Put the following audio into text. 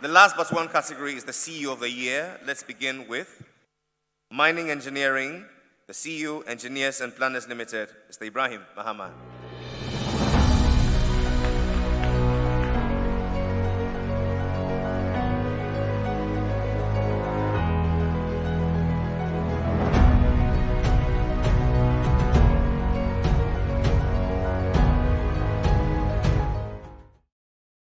The last but one category is the CEO of the year. Let's begin with mining engineering, the CEO, Engineers and Planners Limited, Mr. Ibrahim Mahama.